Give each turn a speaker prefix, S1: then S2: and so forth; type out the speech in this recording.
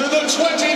S1: to the 20